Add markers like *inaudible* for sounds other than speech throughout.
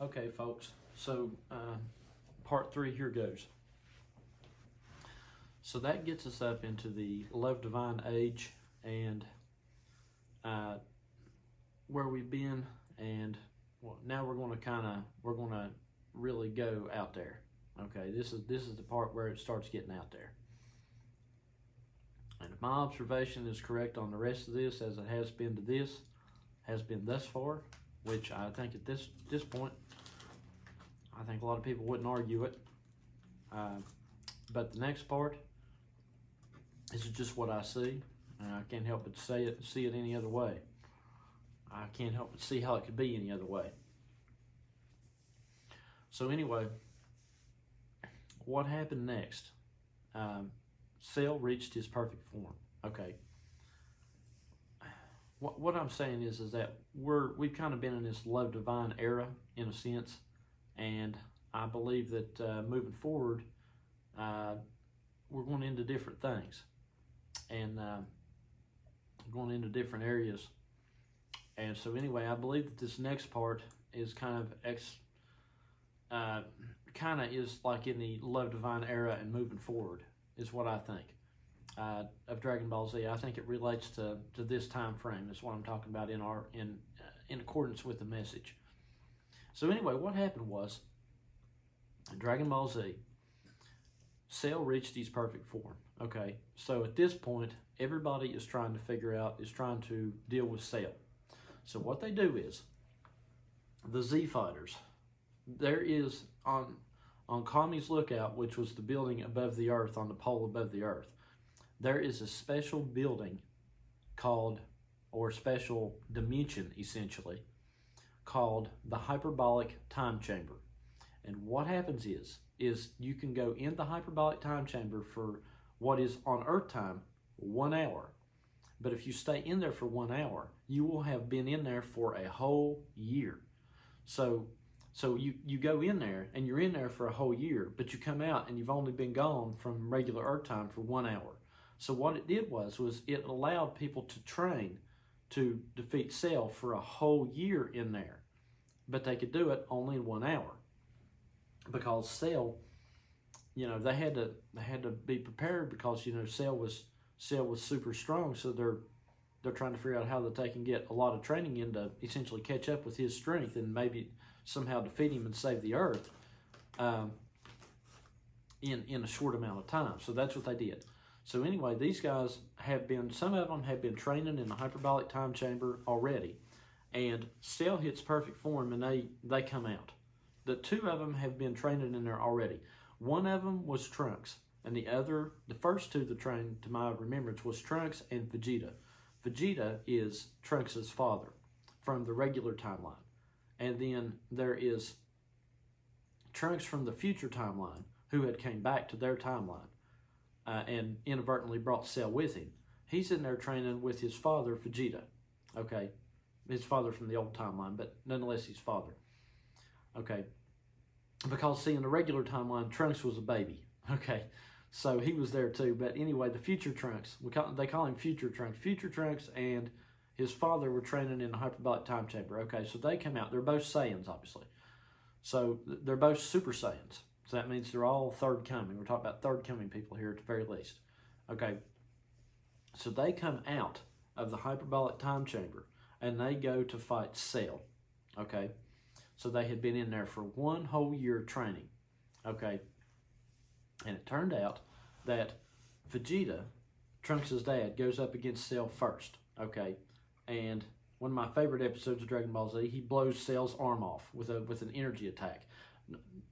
Okay, folks. So, uh, part three here goes. So that gets us up into the love divine age and uh, where we've been, and well, now we're going to kind of we're going to really go out there. Okay, this is this is the part where it starts getting out there. And if my observation is correct on the rest of this, as it has been to this, has been thus far, which I think at this this point, I think a lot of people wouldn't argue it. Uh, but the next part, this is just what I see, and I can't help but say it, see it any other way. I can't help but see how it could be any other way. So anyway, what happened next? Um, Cell reached his perfect form. Okay. What, what I'm saying is is that we're we've kind of been in this love divine era in a sense, and I believe that uh, moving forward, uh, we're going into different things, and uh, going into different areas. And so anyway, I believe that this next part is kind of ex, uh, kind of is like in the love divine era and moving forward is what I think uh, of Dragon Ball Z. I think it relates to, to this time frame. Is what I'm talking about in our in uh, in accordance with the message. So anyway, what happened was Dragon Ball Z. Cell reached his perfect form. Okay, so at this point, everybody is trying to figure out is trying to deal with Cell. So what they do is the Z fighters. There is on on Kami's Lookout, which was the building above the earth, on the pole above the earth, there is a special building called, or special dimension essentially, called the hyperbolic time chamber. And what happens is, is you can go in the hyperbolic time chamber for what is on earth time, one hour. But if you stay in there for one hour, you will have been in there for a whole year. So so you, you go in there and you're in there for a whole year, but you come out and you've only been gone from regular Earth time for one hour. So what it did was was it allowed people to train to defeat Cell for a whole year in there, but they could do it only in one hour because Cell, you know, they had to they had to be prepared because you know Cell was Cell was super strong, so they're they're trying to figure out how that they can get a lot of training in to essentially catch up with his strength and maybe somehow defeat him and save the earth um, in in a short amount of time. So that's what they did. So anyway, these guys have been some of them have been training in the hyperbolic time chamber already, and Cell hits perfect form and they they come out. The two of them have been training in there already. One of them was Trunks, and the other, the first two that trained to my remembrance was Trunks and Vegeta. Vegeta is Trunks' father from the regular timeline. And then there is Trunks from the future timeline who had came back to their timeline uh, and inadvertently brought Cell with him. He's in there training with his father, Vegeta. Okay, his father from the old timeline, but nonetheless his father. Okay, because see, in the regular timeline, Trunks was a baby. *laughs* Okay, so he was there too. But anyway, the future Trunks, we call, they call him Future Trunks. Future Trunks and his father were training in the hyperbolic time chamber. Okay, so they come out. They're both Saiyans, obviously. So they're both Super Saiyans. So that means they're all third coming. We're talking about third coming people here at the very least. Okay. So they come out of the hyperbolic time chamber and they go to fight Cell. Okay. So they had been in there for one whole year of training. Okay. And it turned out that Vegeta, Trunks' dad, goes up against Cell first. Okay and one of my favorite episodes of Dragon Ball Z, he blows Cell's arm off with a with an energy attack.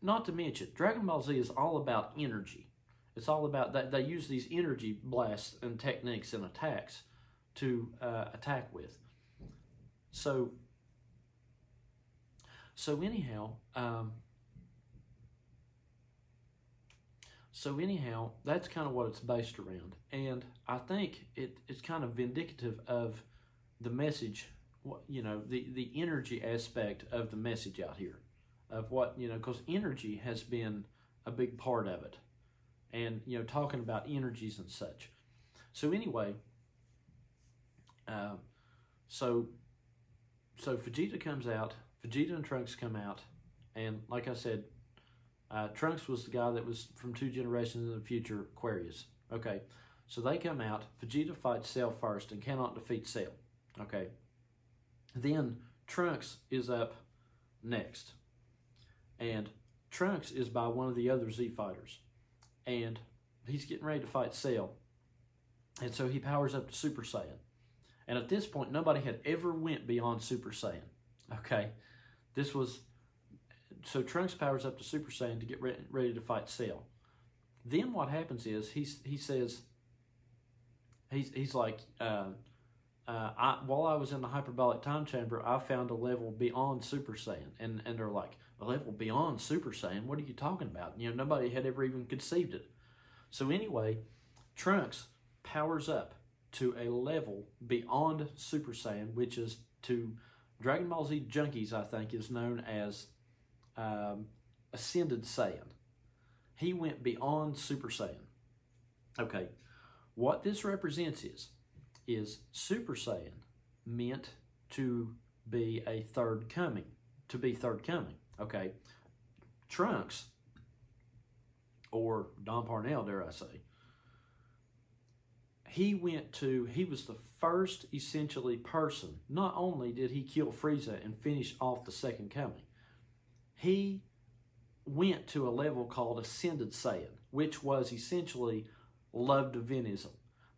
Not to mention, Dragon Ball Z is all about energy. It's all about that they use these energy blasts and techniques and attacks to uh, attack with. So, so anyhow, um, so anyhow, that's kind of what it's based around, and I think it, it's kind of vindicative of the message, you know, the, the energy aspect of the message out here of what, you know, because energy has been a big part of it. And, you know, talking about energies and such. So anyway, uh, so so Vegeta comes out, Vegeta and Trunks come out, And like I said, uh, Trunks was the guy that was from two generations in the future, Aquarius. Okay, so they come out. Vegeta fights Cell first and cannot defeat Cell. Okay, then Trunks is up next, and Trunks is by one of the other Z fighters, and he's getting ready to fight Cell, and so he powers up to Super Saiyan. And at this point, nobody had ever went beyond Super Saiyan. Okay, this was so Trunks powers up to Super Saiyan to get re- ready to fight Cell. Then what happens is he's he says he's he's like uh, uh, I, while I was in the hyperbolic time chamber, I found a level beyond Super Saiyan, and and they're like a level beyond Super Saiyan. What are you talking about? You know, nobody had ever even conceived it. So anyway, Trunks powers up to a level beyond Super Saiyan, which is to Dragon Ball Z junkies, I think, is known as um, Ascended Saiyan. He went beyond Super Saiyan. Okay, what this represents is, is Super Saiyan meant to be a third coming, to be third coming. Okay, Trunks, or Don Parnell, dare I say, he went to, he was the first essentially person. Not only did he kill Frieza and finish off the second coming, he went to a level called Ascended Saiyan, which was essentially love divinism.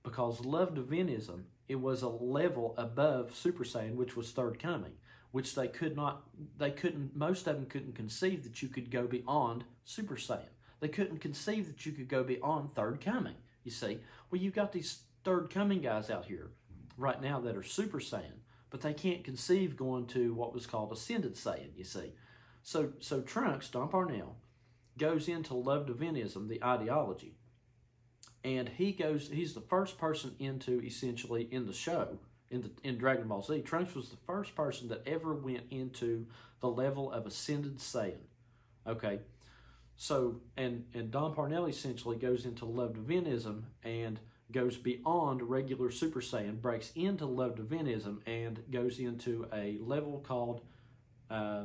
Because love divinism, it was a level above Super Saiyan, which was third coming, which they could not, they couldn't, most of them couldn't conceive that you could go beyond Super Saiyan. They couldn't conceive that you could go beyond third coming. You see, well, you've got these third coming guys out here right now that are Super Saiyan, but they can't conceive going to what was called Ascended Saiyan, you see. So, so Trunks, Don Parnell, goes into love divinism, the ideology, and he goes, he's the first person into essentially in the show, in, the, in Dragon Ball Z. Trunks was the first person that ever went into the level of Ascended Saiyan. Okay, so, and, and Don Parnell essentially goes into love divinism and goes beyond regular Super Saiyan, breaks into love divinism, and goes into a level called, uh,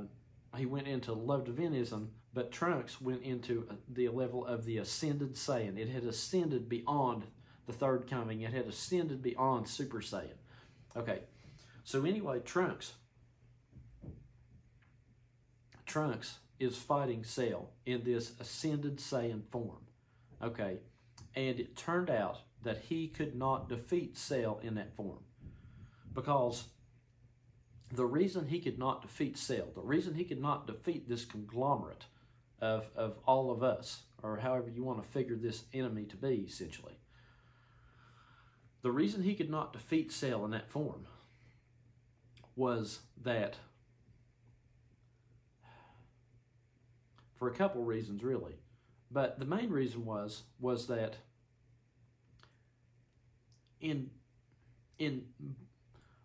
he went into love divinism, but Trunks went into the level of the ascended Saiyan. It had ascended beyond the third coming, it had ascended beyond Super Saiyan. Okay, so anyway, Trunks. Trunks is fighting Cell in this ascended Saiyan form. Okay, and it turned out that he could not defeat Cell in that form. Because the reason he could not defeat Cell, the reason he could not defeat this conglomerate of, of all of us, or however you want to figure this enemy to be, essentially, the reason he could not defeat Cell in that form was that for a couple reasons really but the main reason was was that in in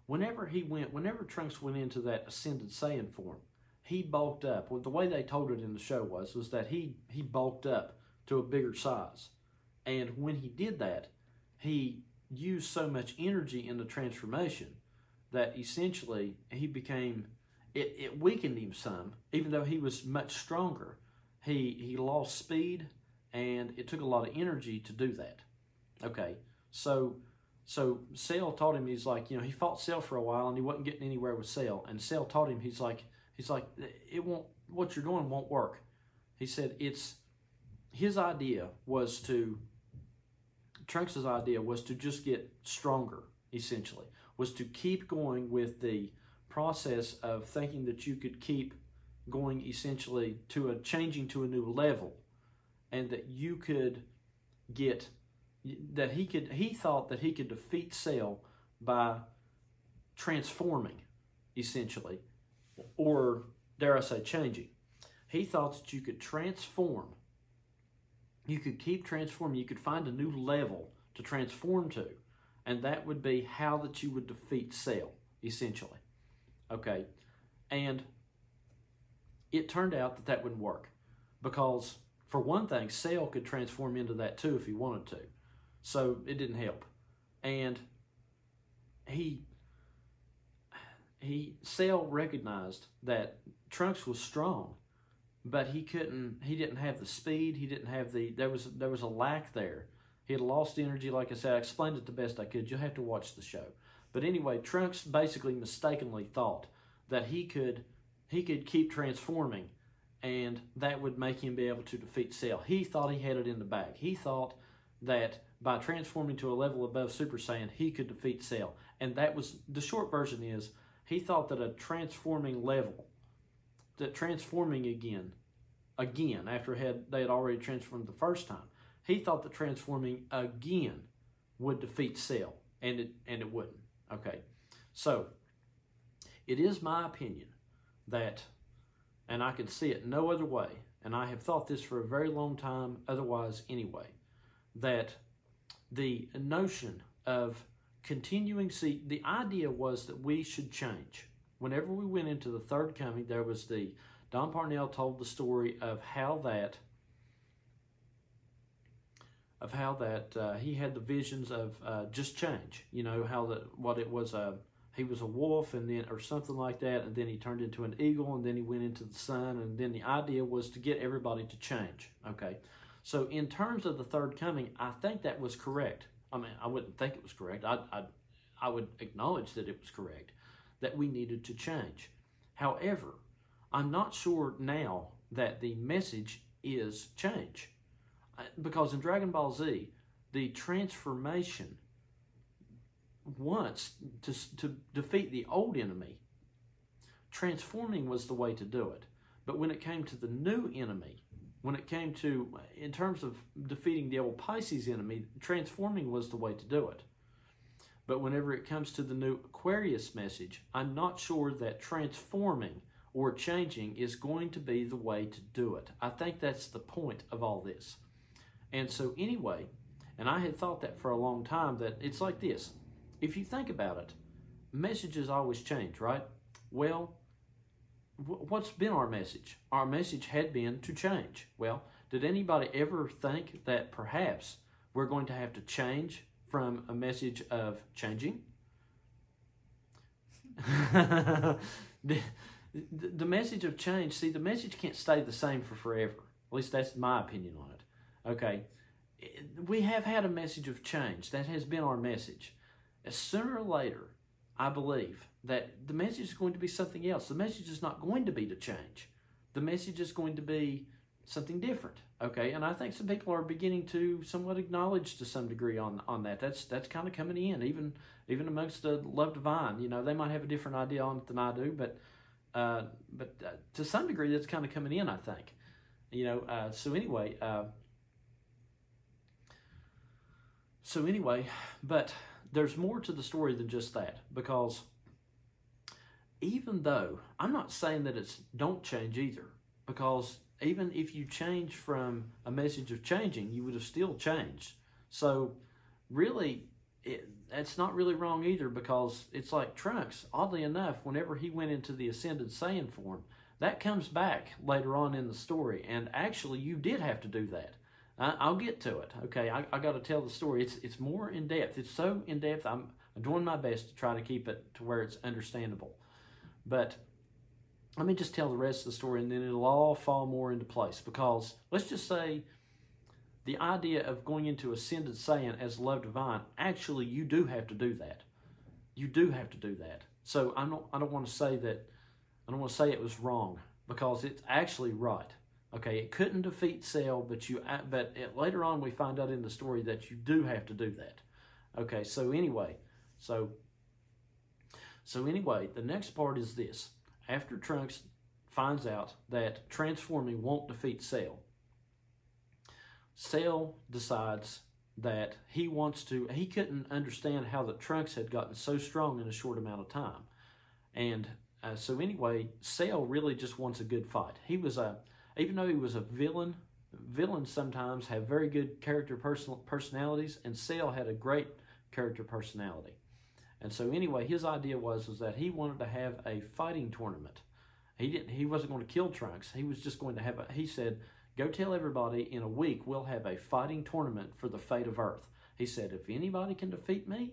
whenever he went, whenever Trunks went into that ascended Saiyan form, he bulked up. Well, the way they told it in the show was was that he he bulked up to a bigger size, and when he did that, he used so much energy in the transformation that essentially he became it, it weakened him some, even though he was much stronger. He he lost speed and it took a lot of energy to do that. Okay, so so Cell taught him, he's like, you know, he fought Cell for a while and he wasn't getting anywhere with Cell. And Cell taught him, he's like, he's like, it won't, what you're doing won't work. He said it's, his idea was to, Trunks' idea was to just get stronger, essentially, was to keep going with the process of thinking that you could keep going essentially to a changing to a new level and that you could get that he could he thought that he could defeat Cell by transforming essentially or dare I say changing. He thought that you could transform you could keep transforming you could find a new level to transform to and that would be how that you would defeat Cell essentially. Okay? And it turned out that that wouldn't work because for one thing Cell could transform into that too if he wanted to. So it didn't help. And he he Cell recognized that Trunks was strong, but he couldn't. He didn't have the speed. He didn't have the. There was there was a lack there. He had lost energy. Like I said, I explained it the best I could. You'll have to watch the show. But anyway, Trunks basically mistakenly thought that he could he could keep transforming, and that would make him be able to defeat Cell. He thought he had it in the bag. He thought that by transforming to a level above Super Saiyan, he could defeat Cell. And that was the short version is he thought that a transforming level, that transforming again, again after had they had already transformed the first time, he thought that transforming again would defeat Cell, and it and it wouldn't. Okay, so it is my opinion that, and I can see it no other way, and I have thought this for a very long time. Otherwise, anyway, that the notion of continuing, see, the idea was that we should change. Whenever we went into the third coming, there was the, Don Parnell told the story of how that, of how that uh, he had the visions of uh, just change. You know how that what it was a uh, he was a wolf and then or something like that, and then he turned into an eagle, and then he went into the sun, and then the idea was to get everybody to change. Okay, so in terms of the third coming, I think that was correct. I mean, I wouldn't think it was correct. I, I, I would acknowledge that it was correct, that we needed to change. However, I'm not sure now that the message is change. Uh, because in Dragon Ball Z, the transformation once to, to defeat the old enemy, transforming was the way to do it. But when it came to the new enemy, when it came to, uh, in terms of defeating the old Pisces enemy, transforming was the way to do it. But whenever it comes to the new Aquarius message, I'm not sure that transforming or changing is going to be the way to do it. I think that's the point of all this. And so, anyway, and I had thought that for a long time that it's like this. If you think about it, messages always change, right? Well, what's been our message? Our message had been to change. Well, did anybody ever think that perhaps we're going to have to change from a message of changing? *laughs* the, the message of change, see, the message can't stay the same for forever. At least that's my opinion on it. Okay. We have had a message of change. That has been our message. As sooner or later, I believe that the message is going to be something else. The message is not going to be to change. The message is going to be something different. Okay, and I think some people are beginning to somewhat acknowledge to some degree on on that. That's that's kind of coming in, even even amongst the love divine. You know, they might have a different idea on it than I do, but uh, but uh, to some degree, that's kind of coming in. I think. You know, uh, so anyway, uh, so anyway, but there's more to the story than just that because even though I'm not saying that it's don't change either, because even if you change from a message of changing, you would have still changed. So really, it, that's not really wrong either because it's like Trunks, oddly enough, whenever he went into the Ascended Saiyan form, that comes back later on in the story. And actually, you did have to do that. I, will get to it. Okay, I, I got to tell the story. It's it's more in depth. It's so in depth. I'm doing my best to try to keep it to where it's understandable. But let me just tell the rest of the story, and then it'll all fall more into place. Because let's just say the idea of going into ascended Saiyan as love divine, actually, you do have to do that. You do have to do that. So I don't I don't want to say that I don't want to say it was wrong because it's actually right. Okay, it couldn't defeat Cell, but you uh, but it, later on we find out in the story that you do have to do that. Okay, so anyway, so so anyway, the next part is this. After Trunks finds out that transforming won't defeat Cell, Cell decides that he wants to he couldn't understand how the Trunks had gotten so strong in a short amount of time. And uh, so anyway, Cell really just wants a good fight. He was a even though he was a villain, villains sometimes have very good character personal personalities, and Cell had a great character personality. And so anyway, his idea was was that he wanted to have a fighting tournament. He didn't. He wasn't going to kill Trunks. He was just going to have a. He said, "Go tell everybody in a week we'll have a fighting tournament for the fate of Earth." He said, "If anybody can defeat me,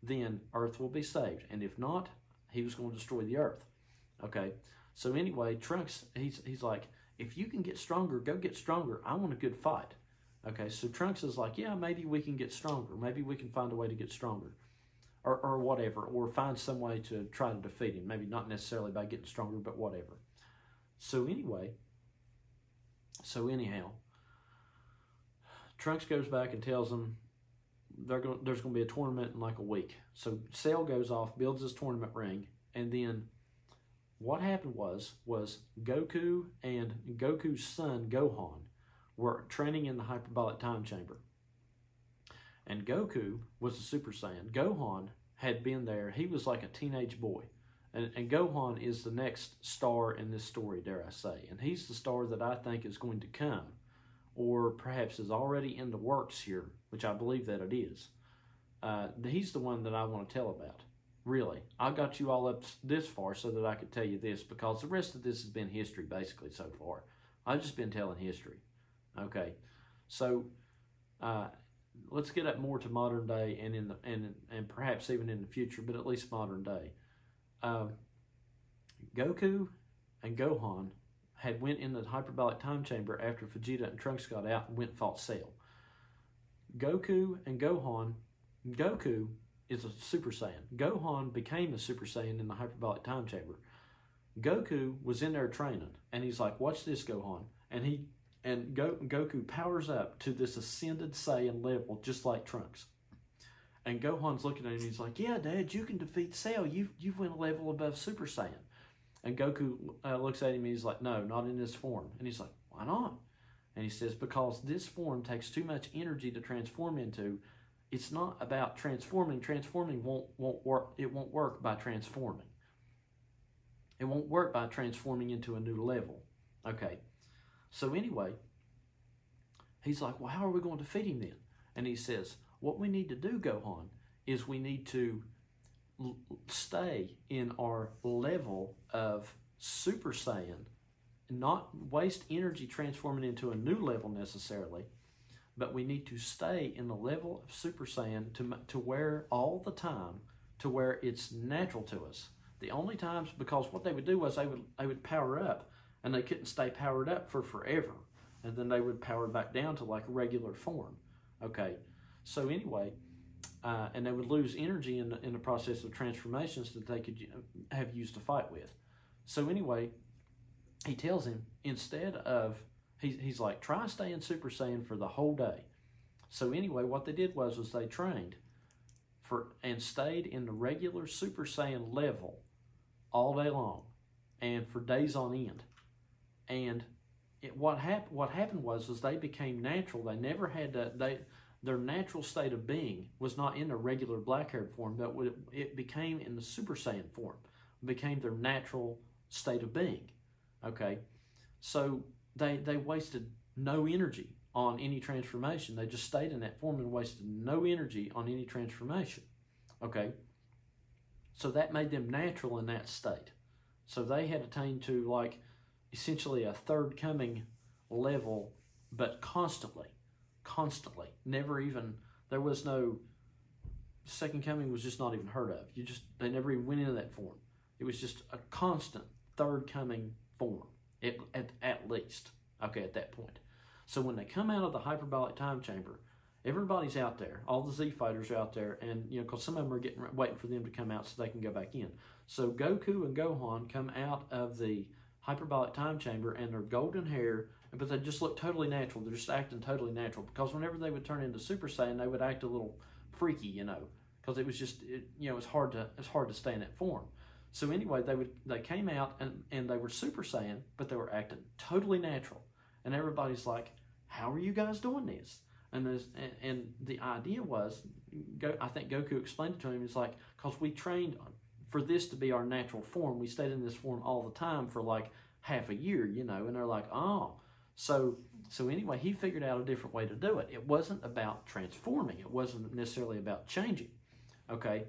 then Earth will be saved, and if not, he was going to destroy the Earth." Okay. So anyway, Trunks, he's he's like, if you can get stronger, go get stronger. I want a good fight. Okay, so Trunks is like, yeah, maybe we can get stronger. Maybe we can find a way to get stronger. Or, or whatever, or find some way to try to defeat him. Maybe not necessarily by getting stronger, but whatever. So anyway, so anyhow, Trunks goes back and tells them going, there's going to be a tournament in like a week. So Cell goes off, builds his tournament ring, and then what happened was was Goku and Goku's son Gohan were training in the hyperbolic time chamber. And Goku was a Super Saiyan. Gohan had been there. He was like a teenage boy. And, and Gohan is the next star in this story, dare I say. And he's the star that I think is going to come, or perhaps is already in the works here, which I believe that it is. Uh, he's the one that I want to tell about. Really. I got you all up this far so that I could tell you this because the rest of this has been history basically so far. I've just been telling history. Okay. So uh, let's get up more to modern day and in the and and perhaps even in the future, but at least modern day. Uh, Goku and Gohan had went in the hyperbolic time chamber after Vegeta and Trunks got out and went and fought Cell. Goku and Gohan, Goku is a Super Saiyan. Gohan became a Super Saiyan in the hyperbolic time chamber. Goku was in there training, and he's like, "Watch this, Gohan," and he and Go, Goku powers up to this ascended Saiyan level, just like Trunks. And Gohan's looking at him. He's like, "Yeah, Dad, you can defeat Cell. You've you've went a level above Super Saiyan." And Goku uh, looks at him. He's like, "No, not in this form." And he's like, "Why not?" And he says, "Because this form takes too much energy to transform into, it's not about transforming. Transforming won't won't work. It won't work by transforming. It won't work by transforming into a new level. Okay. So anyway, he's like, well, how are we going to defeat him then? And he says, what we need to do, Gohan, is we need to stay in our level of Super Saiyan, not waste energy transforming into a new level necessarily but we need to stay in the level of Super Saiyan to, to where all the time, to where it's natural to us. The only times, because what they would do was they would, they would power up and they couldn't stay powered up for forever. And then they would power back down to like regular form. Okay, so anyway, uh, and they would lose energy in the, in the process of transformations that they could have used to fight with. So anyway, he tells him instead of He's, he's like, try staying Super Saiyan for the whole day. So anyway, what they did was, was they trained for and stayed in the regular Super Saiyan level all day long and for days on end. And it, what happened what happened was was they became natural. They never had to they their natural state of being was not in the regular black haired form, but it became in the Super Saiyan form, became their natural state of being. Okay, so they, they wasted no energy on any transformation. They just stayed in that form and wasted no energy on any transformation. Okay? So that made them natural in that state. So they had attained to like essentially a third coming level, but constantly, constantly. Never even, there was no, second coming was just not even heard of. You just, they never even went into that form. It was just a constant third coming form at, at, at least, okay, at that point. So when they come out of the hyperbolic time chamber, everybody's out there. All the Z fighters are out there, and you know, because some of them are getting waiting for them to come out so they can go back in. So Goku and Gohan come out of the hyperbolic time chamber, and they're golden hair, but they just look totally natural. They're just acting totally natural because whenever they would turn into Super Saiyan, they would act a little freaky, you know, because it was just, it, you know, it's hard to it's hard to stay in that form. So anyway, they would they came out and, and they were Super Saiyan, but they were acting totally natural. And everybody's like, "How are you guys doing this?" And and, and the idea was, go, I think Goku explained it to him. He's like, "Cause we trained for this to be our natural form. We stayed in this form all the time for like half a year, you know." And they're like, "Oh." So so anyway, he figured out a different way to do it. It wasn't about transforming. It wasn't necessarily about changing. Okay.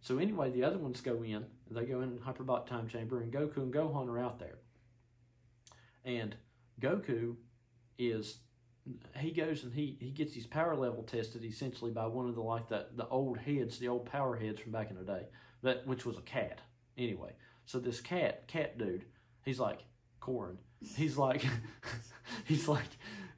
So anyway, the other ones go in. They go in hyperbolic time chamber, and Goku and Gohan are out there. And Goku is he goes and he he gets his power level tested essentially by one of the like the the old heads, the old power heads from back in the day, that which was a cat. Anyway, so this cat cat dude, he's like, Korin. He's like, *laughs* he's like,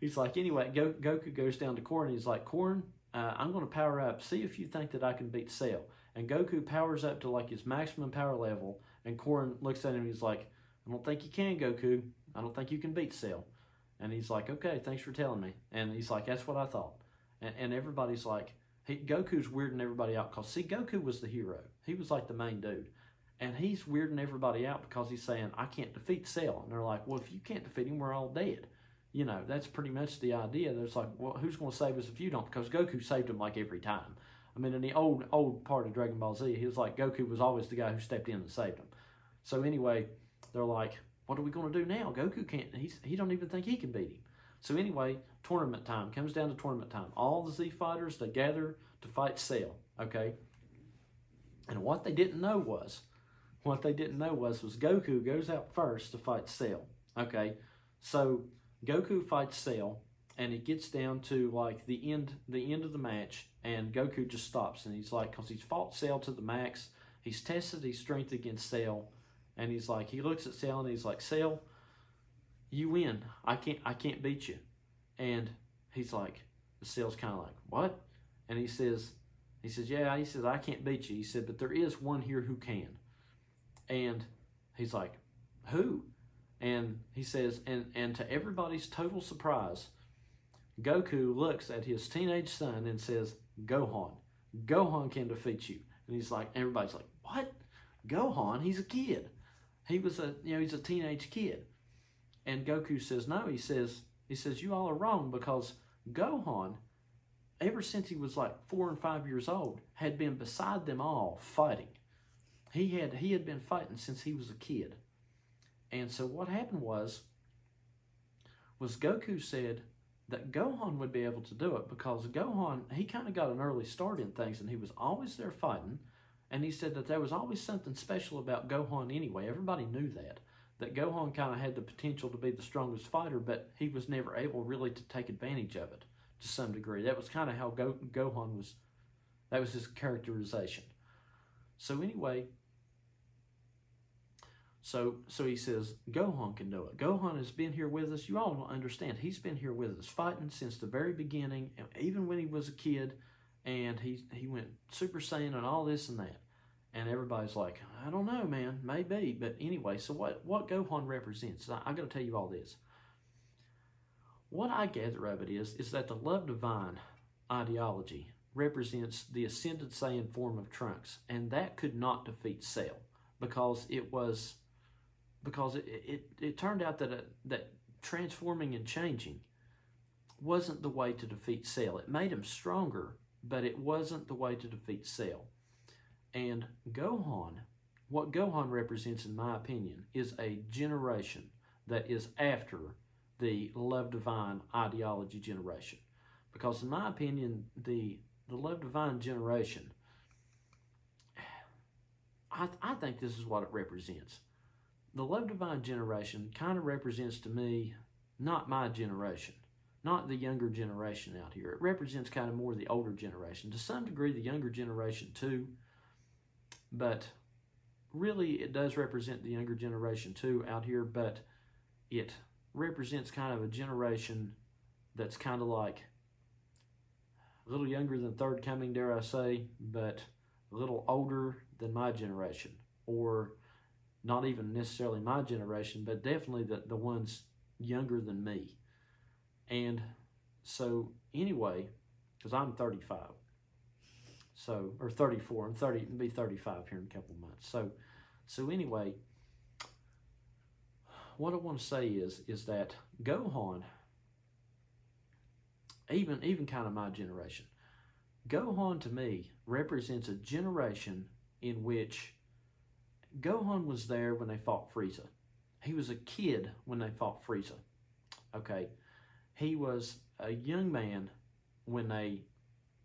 he's like. Anyway, Go, Goku goes down to Korin. He's like, Korin, uh, I'm going to power up. See if you think that I can beat Cell. And Goku powers up to like his maximum power level. And Korin looks at him. He's like, I don't think you can, Goku. I don't think you can beat Cell. And he's like, okay, thanks for telling me. And he's like, that's what I thought. And, and everybody's like, he, Goku's weirding everybody out because see, Goku was the hero. He was like the main dude, and he's weirding everybody out because he's saying, "I can't defeat Cell," and they're like, "Well, if you can't defeat him, we're all dead." You know, that's pretty much the idea. There's like, well, who's going to save us if you don't? Because Goku saved him like every time. I mean, in the old old part of Dragon Ball Z, he was like Goku was always the guy who stepped in and saved him. So anyway, they're like, "What are we going to do now?" Goku can't. He's he don't even think he can beat him. So anyway, tournament time comes down to tournament time. All the Z fighters they gather to fight Cell. Okay. And what they didn't know was, what they didn't know was, was Goku goes out first to fight Cell. Okay. So Goku fights Cell, and it gets down to like the end, the end of the match, and Goku just stops, and he's like, because he's fought Cell to the max, he's tested his strength against Cell, and he's like, he looks at Cell and he's like, Cell, you win. I can't I can't beat you. And he's like, Cell's kind of like, what? And he says, he says, yeah. He says, I can't beat you. He said, but there is one here who can. And he's like, who? And he says, and and to everybody's total surprise, Goku looks at his teenage son and says, Gohan, Gohan can defeat you. And he's like, everybody's like, what? Gohan? He's a kid. He was a, you know, he's a teenage kid. And Goku says, no, he says, he says, you all are wrong because Gohan, ever since he was like four and five years old, had been beside them all fighting. He had, he had been fighting since he was a kid. And so what happened was, was Goku said that Gohan would be able to do it because Gohan, he kind of got an early start in things and he was always there fighting. And he said that there was always something special about Gohan anyway. Everybody knew that that Gohan kind of had the potential to be the strongest fighter, but he was never able really to take advantage of it to some degree. That was kind of how Go- Gohan was, that was his characterization. So anyway, so so he says Gohan can do it. Gohan has been here with us. You all understand. He's been here with us, fighting since the very beginning, even when he was a kid, and he he went Super Saiyan and all this and that. And everybody's like, I don't know, man, maybe. But anyway, so what, what Gohan represents, I, I got to tell you all this. What I gather of it is, is that the love divine ideology represents the ascended Saiyan form of Trunks, and that could not defeat Cell because it was because it it, it turned out that a, that transforming and changing wasn't the way to defeat Cell. It made him stronger, but it wasn't the way to defeat Cell. And Gohan, what Gohan represents, in my opinion, is a generation that is after the love divine ideology generation. Because in my opinion, the the love divine generation, I, I think this is what it represents. The love divine generation kind of represents to me not my generation, not the younger generation out here. It represents kind of more the older generation. To some degree, the younger generation too but really, it does represent the younger generation too out here, but it represents kind of a generation that's kind of like a little younger than Third Coming, dare I say, but a little older than my generation, or not even necessarily my generation, but definitely the, the ones younger than me. And so, anyway, because I'm 35, so, or 34. I'm 30, be 35 here in a couple months. So, so anyway, what I want to say is, is that Gohan, even, even kind of my generation, Gohan to me represents a generation in which Gohan was there when they fought Frieza. He was a kid when they fought Frieza. Okay. He was a young man when they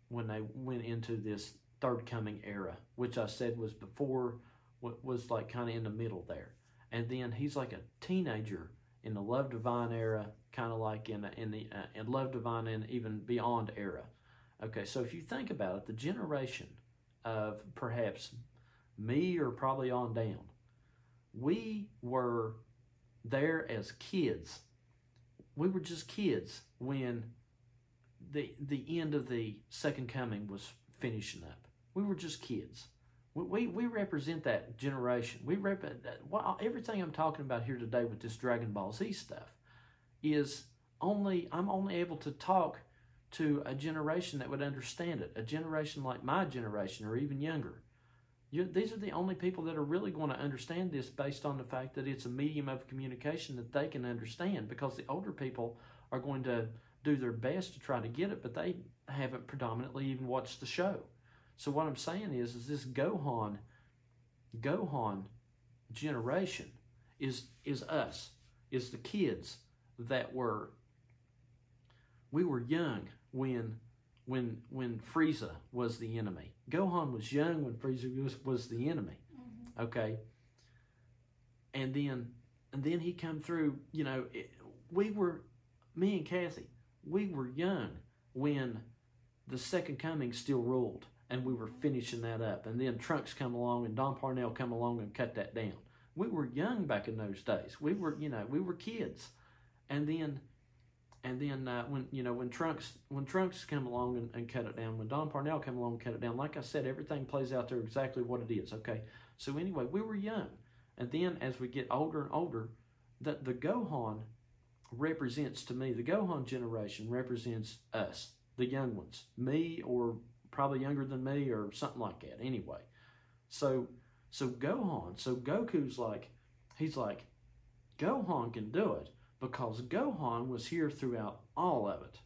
when they went into this third coming era, which I said was before, was like kind of in the middle there. And then he's like a teenager in the Love Divine era, kind of like in in the uh, in Love Divine and even beyond era. Okay, so if you think about it, the generation of perhaps me or probably on down, we were there as kids. We were just kids when the the end of the second coming was finishing up. We were just kids. We, we, represent that generation. We rep well, everything I'm talking about here today with this Dragon Ball Z stuff is only I'm only able to talk to a generation that would understand it, a generation like my generation or even younger. You, these are the only people that are really going to understand this based on the fact that it's a medium of communication that they can understand because the older people are going to do their best to try to get it, but they haven't predominantly even watched the show. So what I'm saying is, is this Gohan, Gohan generation is is us, is the kids that were. We were young when when when Frieza was the enemy. Gohan was young when Frieza was, was the enemy. Mm-hmm. Okay. And then and then he come through, you know, it, we were me and Kathy, we were young when the second coming still ruled and we were finishing that up. And then Trunks come along and Don Parnell come along and cut that down. We were young back in those days. We were, you know, we were kids. And then and then uh, when you know when Trunks when Trunks come along and, and, cut it down, when Don Parnell came along and cut it down, like I said, everything plays out there exactly what it is. Okay, so anyway, we were young, and then as we get older and older, that the Gohan represents to me the Gohan generation represents us, the young ones, me or probably younger than me or something like that. Anyway, so so Gohan, so Goku's like he's like Gohan can do it because Gohan was here throughout all of it.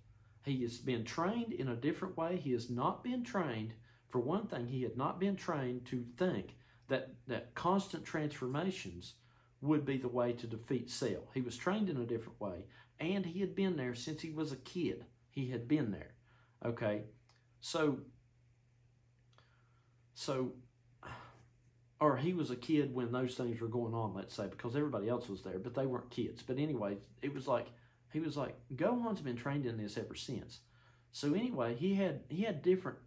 He has been trained in a different way. He has not been trained, for one thing, he had not been trained to think that, that constant transformations would be the way to defeat Cell. He was trained in a different way, and he had been there since he was a kid. He had been there. Okay, so so or he was a kid when those things were going on, let's say, because everybody else was there, but they weren't kids. But anyway, it was like he was like Gohan's been trained in this ever since. So anyway, he had he had different.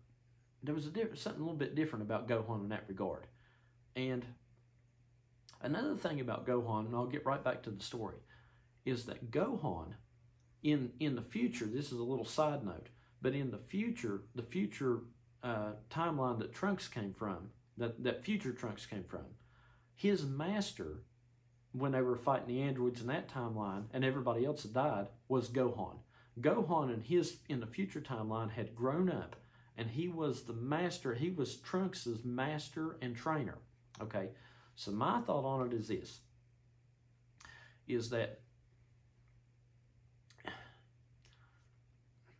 There was a different something a little bit different about Gohan in that regard, and another thing about Gohan, and I'll get right back to the story, is that Gohan, in in the future, this is a little side note, but in the future, the future uh, timeline that Trunks came from, that, that future Trunks came from. His master, when they were fighting the androids in that timeline, and everybody else had died, was Gohan. Gohan in his in the future timeline had grown up, and he was the master. He was Trunks's master and trainer. Okay, so my thought on it is this: is that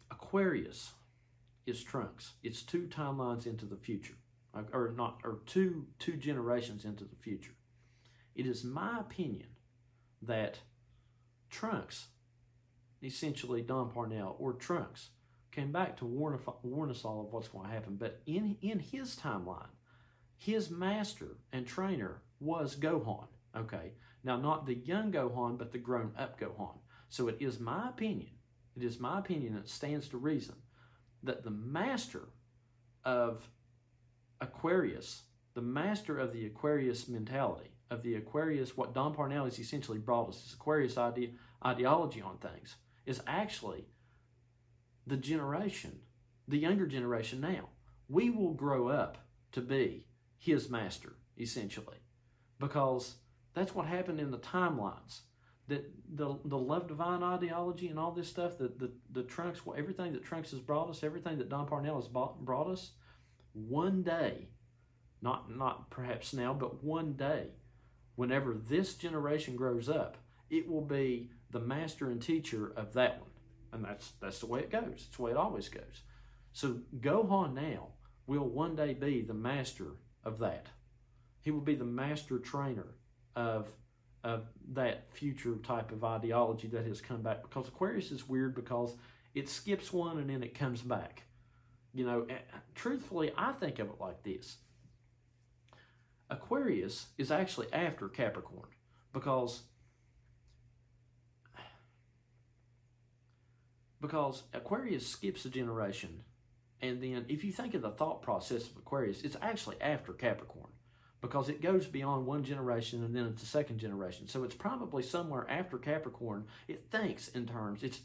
Aquarius is Trunks. It's two timelines into the future or not, or two two generations into the future. It is my opinion that Trunks, essentially Don Parnell or Trunks, came back to warn, warn us all of what's going to happen. But in in his timeline, his master and trainer was Gohan. Okay, now not the young Gohan, but the grown up Gohan. So it is my opinion. It is my opinion. It stands to reason that the master of Aquarius, the master of the Aquarius mentality, of the Aquarius, what Don Parnell has essentially brought us, this Aquarius idea, ideology on things, is actually the generation, the younger generation now. We will grow up to be his master, essentially, because that's what happened in the timelines. That the the love divine ideology and all this stuff, the the, the Trunks, everything that Trunks has brought us, everything that Don Parnell has brought, brought us, one day, not, not perhaps now, but one day, whenever this generation grows up, it will be the master and teacher of that one. And that's, that's the way it goes. It's the way it always goes. So Gohan now will one day be the master of that. He will be the master trainer of, of that future type of ideology that has come back. Because Aquarius is weird because it skips one and then it comes back. You know, eh, truthfully, I think of it like this Aquarius is actually after Capricorn because because Aquarius skips a generation and then if you think of the thought process of Aquarius it's actually after Capricorn because it goes beyond one generation and then it's a second generation. So it's probably somewhere after Capricorn. It thinks in terms it's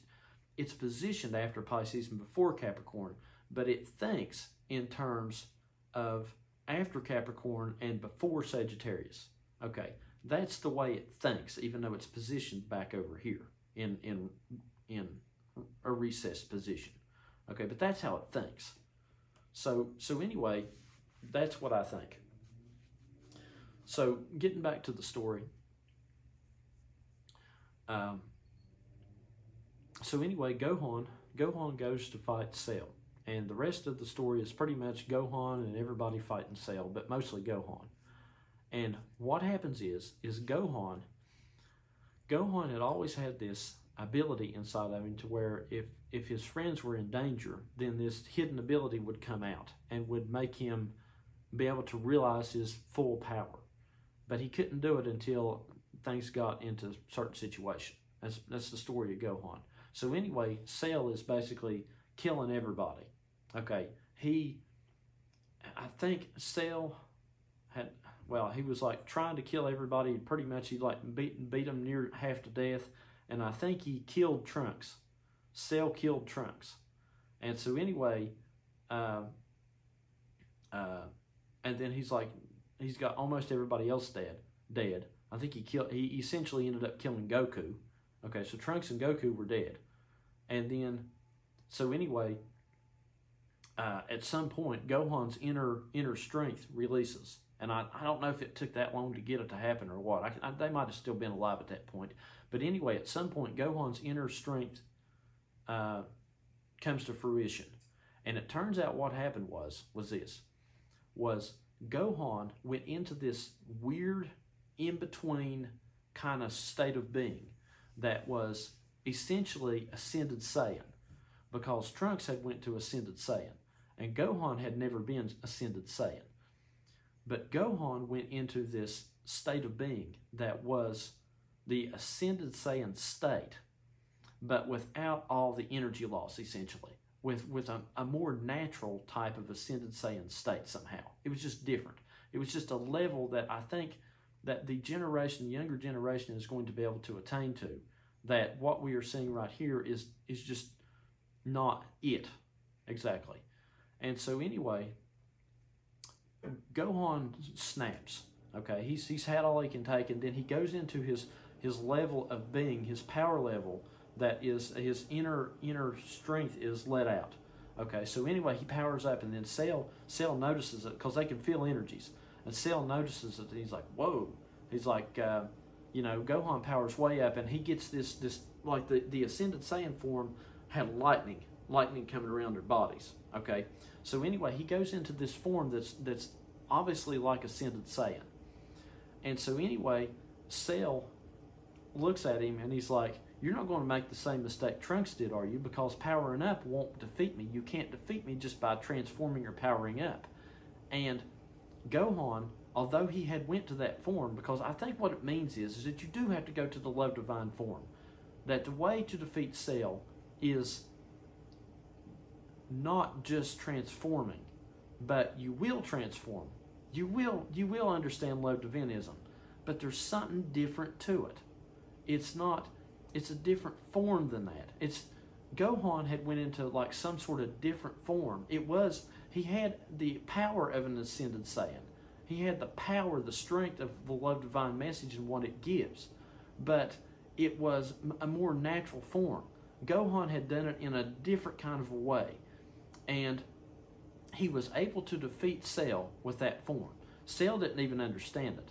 it's positioned after Pisces and before Capricorn, but it thinks in terms of after Capricorn and before Sagittarius. Okay, that's the way it thinks, even though it's positioned back over here in in in a recessed position. Okay, but that's how it thinks. So so anyway, that's what I think. So getting back to the story. Um, so anyway, Gohan Gohan goes to fight Cell, and the rest of the story is pretty much Gohan and everybody fighting Cell, but mostly Gohan. And what happens is is Gohan Gohan had always had this ability inside of him to where if if his friends were in danger, then this hidden ability would come out and would make him be able to realize his full power. But he couldn't do it until things got into certain situation. That's that's the story of Gohan. So anyway, Cell is basically killing everybody. Okay, he, I think Cell had well, he was like trying to kill everybody. Pretty much, he like beat beat them near half to death, and I think he killed Trunks. Cell killed Trunks, and so anyway, uh, uh, and then he's like, he's got almost everybody else dead. Dead. I think he killed. He essentially ended up killing Goku. Okay, so Trunks and Goku were dead, and then, so anyway, uh, at some point, Gohan's inner inner strength releases and I, I don't know if it took that long to get it to happen or what. I, I, they might have still been alive at that point. But anyway, at some point, Gohan's inner strength uh, comes to fruition. And it turns out what happened was, was this, was Gohan went into this weird in-between kind of state of being that was essentially Ascended Saiyan because Trunks had went to Ascended Saiyan and Gohan had never been Ascended Saiyan. But Gohan went into this state of being that was the ascended Saiyan state, but without all the energy loss, essentially, with, with a, a more natural type of ascended Saiyan state somehow. It was just different. It was just a level that I think that the generation, the younger generation, is going to be able to attain to. That what we are seeing right here is is just not it exactly. And so anyway, Gohan snaps. Okay, he's he's had all he can take, and then he goes into his his level of being, his power level that is his inner inner strength is let out. Okay, so anyway, he powers up, and then Cell Cell notices it because they can feel energies, and Cell notices it. And he's like, "Whoa!" He's like, uh, you know, Gohan powers way up, and he gets this this like the the ascended Saiyan form had lightning, lightning coming around their bodies. Okay, so anyway, he goes into this form that's that's obviously like ascended Saiyan. And so anyway, Cell looks at him and he's like, You're not going to make the same mistake Trunks did, are you? Because powering up won't defeat me. You can't defeat me just by transforming or powering up. And Gohan, although he had went to that form, because I think what it means is, is that you do have to go to the love divine form. That the way to defeat Cell is not just transforming, but you will transform. You will you will understand love divinism, but there's something different to it. It's not it's a different form than that. It's Gohan had went into like some sort of different form. It was he had the power of an ascended Saiyan. He had the power, the strength of the love divine message and what it gives. But it was a more natural form. Gohan had done it in a different kind of a way and he was able to defeat Cell with that form. Cell didn't even understand it.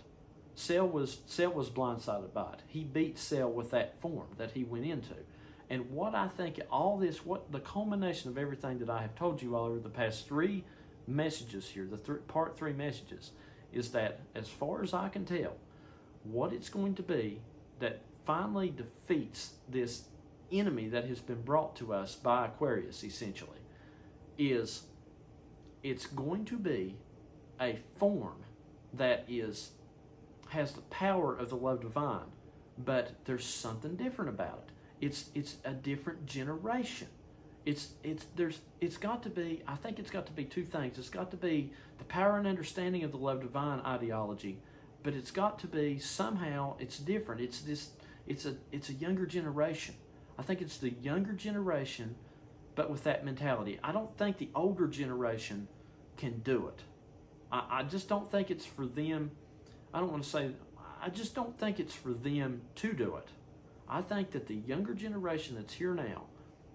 Cell was Cell was blindsided by it. He beat Cell with that form that he went into. And what I think all this, what the culmination of everything that I have told you all over the past three messages here, the th- part three messages, is that as far as I can tell, what it's going to be that finally defeats this enemy that has been brought to us by Aquarius, essentially, is it's going to be a form that is has the power of the love divine, but there's something different about it. It's it's a different generation. it's it's there's it's got to be I think it's got to be two things. It's got to be the power and understanding of the love divine ideology, but it's got to be somehow it's different. It's this it's a it's a younger generation. I think it's the younger generation, but with that mentality. I don't think the older generation can do it. I, I just don't think it's for them. I don't want to say I just don't think it's for them to do it. I think that the younger generation that's here now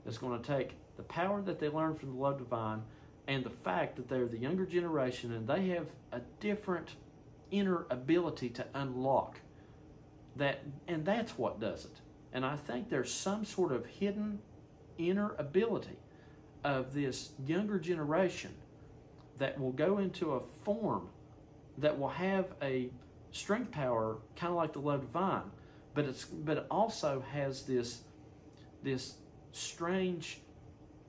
is going to take the power that they learned from the love divine and the fact that they're the younger generation and they have a different inner ability to unlock that and that's what does it and i think there's some sort of hidden inner ability of this younger generation that will go into a form that will have a strength power kind of like the love divine but it's but it also has this this strange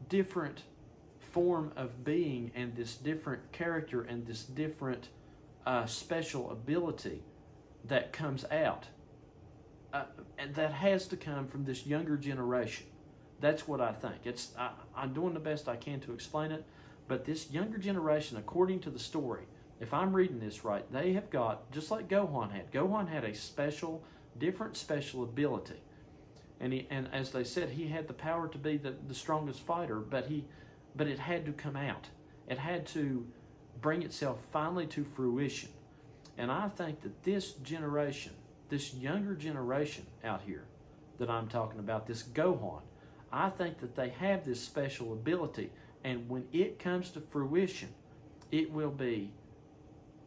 different form of being and this different character and this different uh, special ability that comes out. Uh, and that has to come from this younger generation. That's what I think. It's I, I'm doing the best I can to explain it, but this younger generation, according to the story, if I'm reading this right, they have got just like Gohan had. Gohan had a special, different special ability and he and as they said, he had the power to be the, the strongest fighter, but he but it had to come out. It had to bring itself finally to fruition. And I think that this generation, this younger generation out here that I'm talking about, this Gohan, I think that they have this special ability. And when it comes to fruition, it will be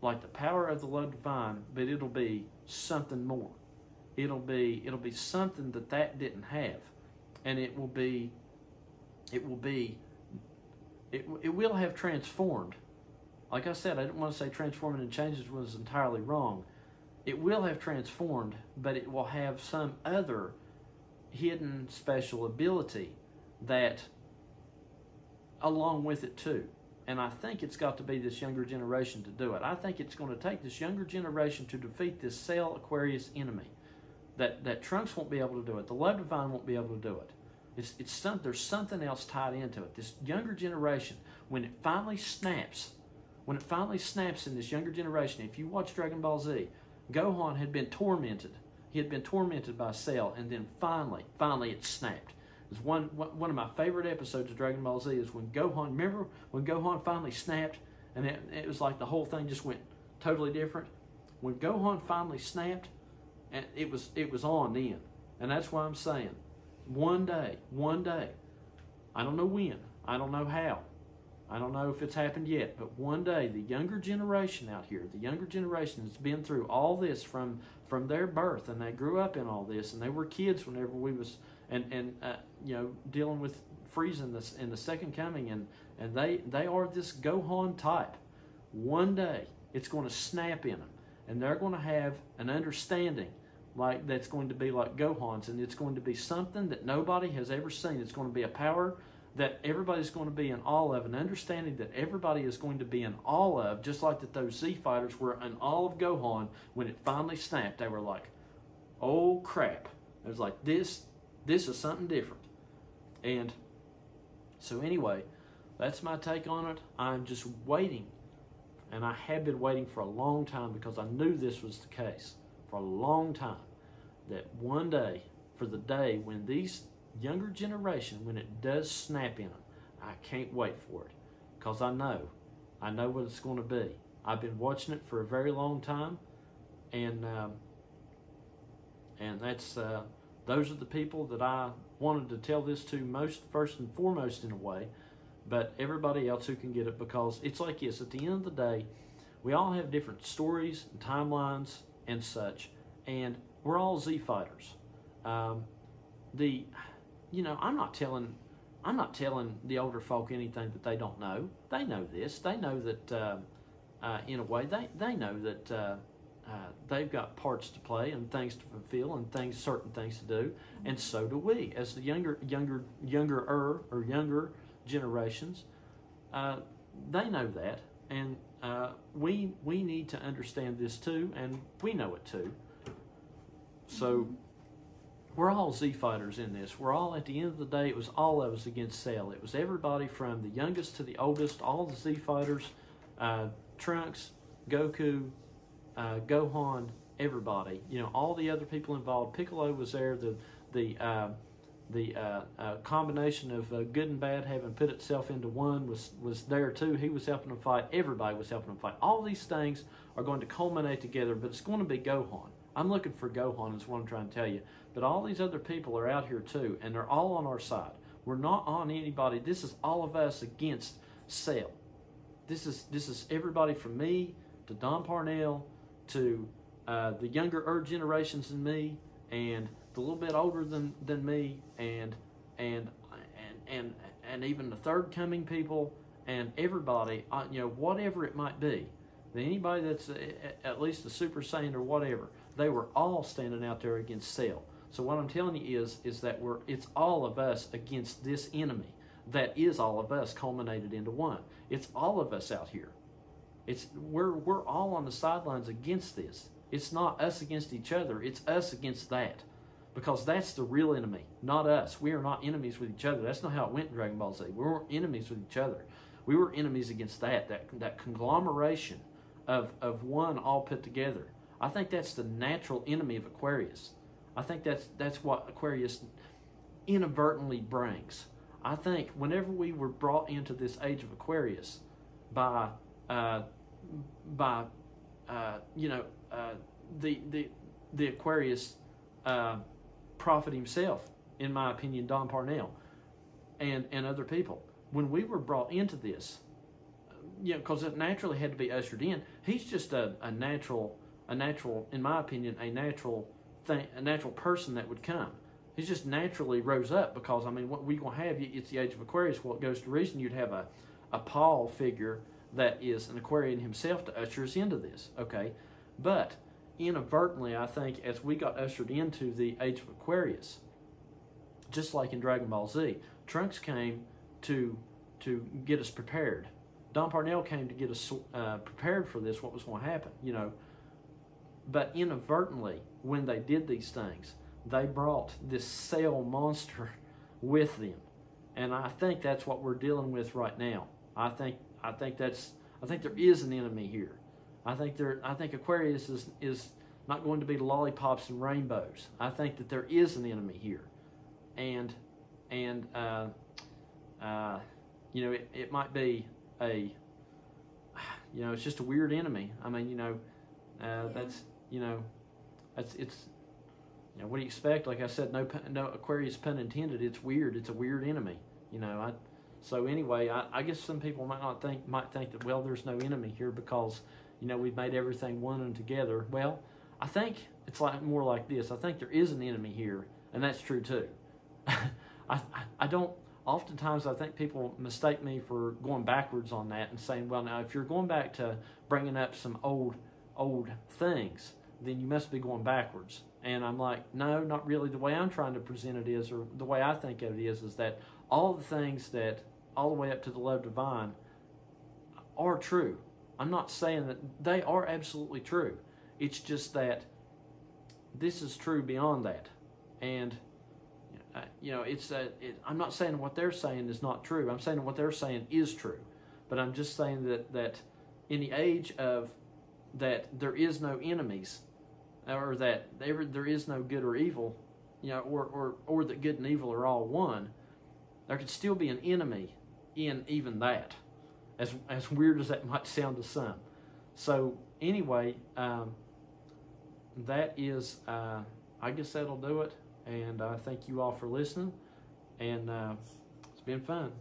like the power of the love divine, but it'll be something more. It'll be it'll be something that that didn't have. And it will be it will be it, it will have transformed. Like i said i didn't want to say transforming and changes was entirely wrong. It will have transformed but it will have some other hidden special ability that along with it too and I think it's got to be this younger generation to do it. I think it's going to take this younger generation to defeat this Cell Aquarius enemy that, that Trunks won't be able to do it. The Love Divine won't be able to do it. It's, it's some, there's something else tied into it. This younger generation, when it finally snaps, when it finally snaps in this younger generation, if you watch Dragon Ball Z, Gohan had been tormented. He had been tormented by Cell, and then finally, finally it snapped. It's one, one of my favorite episodes of Dragon Ball Z is when Gohan, remember when Gohan finally snapped, and it, it was like the whole thing just went totally different? When Gohan finally snapped, and it was it was on then. And that's why I'm saying, one day, one day, I don't know when, I don't know how, I don't know if it's happened yet, but one day the younger generation out here, the younger generation has been through all this from from their birth, and they grew up in all this, and they were kids whenever we was and and uh, you know dealing with freezing this in the second coming, and and they they are this Gohan type. One day it's going to snap in them and they're going to have an understanding like that's going to be like Gohan's, and it's going to be something that nobody has ever seen. It's going to be a power that everybody's going to be in awe of, an understanding that everybody is going to be in awe of, just like that those Z fighters were in awe of Gohan when it finally snapped. They were like, "Oh crap!" It was like this. This is something different, and so anyway, that's my take on it. I'm just waiting and I have been waiting for a long time because I knew this was the case for a long time. That one day, for the day when these younger generation, when it does snap in them, I can't wait for it because I know, I know what it's going to be. I've been watching it for a very long time, and um, and that's uh, those are the people that I wanted to tell this to most first and foremost in a way but everybody else who can get it because it's like this at the end of the day we all have different stories and timelines and such and we're all z fighters. Um, the you know i'm not telling i'm not telling the older folk anything that they don't know. They know this. They know that uh, uh, in a way they, they know that uh, uh they've got parts to play and things to fulfill and things certain things to do and so do we as the younger younger younger er or younger generations, uh, they know that, and uh, we we need to understand this too, and we know it too. So we're all Z fighters in this. We're all, at the end of the day, it was all of us against Cell. It was everybody from the youngest to the oldest, all the Z fighters, uh, Trunks, Goku, uh, Gohan, everybody. You know, all the other people involved. Piccolo was there. The the uh, the uh, uh, combination of uh, good and bad having put itself into one was was there too. He was helping them fight. Everybody was helping them fight. All these things are going to culminate together, but it's going to be Gohan. I'm looking for Gohan, is what I'm trying to tell you. But all these other people are out here too, and they're all on our side. We're not on anybody. This is all of us against Cell. This is this is everybody from me to Don Parnell to uh, the younger Earth generations than me, and the little bit older than, than me, and and and and and even the third coming people, and everybody, uh, you know, whatever it might be, anybody that's a, at least a Super Saiyan or whatever, they were all standing out there against Cell. So what I'm telling you is is that we're it's all of us against this enemy that is all of us culminated into one. It's all of us out here. It's we're we're all on the sidelines against this. It's not us against each other, it's us against that. Because that's the real enemy, not us. We are not enemies with each other. That's not how it went in Dragon Ball Z. We weren't enemies with each other. We were enemies against that, that, that conglomeration of, of one all put together. I think that's the natural enemy of Aquarius. I think that's that's what Aquarius inadvertently brings. I think whenever we were brought into this age of Aquarius by uh, by uh, you know uh, the the the Aquarius uh, prophet himself, in my opinion, Don Parnell, and and other people. When we were brought into this, you know, because it naturally had to be ushered in. He's just a, a natural, a natural, in my opinion, a natural thing, a natural person that would come. He's just naturally rose up because I mean, what we gonna have? It's the age of Aquarius. Well, it goes to reason you'd have a a Paul figure that is an Aquarian himself to usher us into this. Okay, but inadvertently, I think, as we got ushered into the age of Aquarius, just like in Dragon Ball Z, Trunks came to to get us prepared. Don Parnell came to get us uh, prepared for this, what was going to happen, you know. But inadvertently, when they did these things, they brought this cell monster *laughs* with them, and I think that's what we're dealing with right now. I think I think that's I think there is an enemy here. I think there I think Aquarius is is not going to be lollipops and rainbows. I think that there is an enemy here, and and uh, uh, you know it, it might be a you know it's just a weird enemy. I mean you know uh, that's you know that's it's you know what do you expect? Like I said, no no Aquarius pun intended. It's weird. It's a weird enemy. You know I so anyway, I, I, guess some people might not think might think that well, there's no enemy here because you know we've made everything one and together. Well, I think it's like more like this. I think there is an enemy here, and that's true too. *laughs* I I don't. Oftentimes, I think people mistake me for going backwards on that and saying, "Well, now if you're going back to bringing up some old old things, then you must be going backwards." And I'm like, no, not really. The way I'm trying to present it is, or the way I think of it is, is that all the things that, all the way up to the love divine, are true. I'm not saying that they are absolutely true. It's just that this is true beyond that. And, uh, you know, it's a, it, I'm not saying what they're saying is not true. I'm saying what they're saying is true. But I'm just saying that, that in the age of that there is no enemies, or that there, there is no good or evil, you know, or, or, or that good and evil are all one, there could still be an enemy in even that, as, as weird as that might sound to some. So, anyway, um, that is, uh, I guess that'll do it. And uh, thank you all for listening. And uh, it's been fun.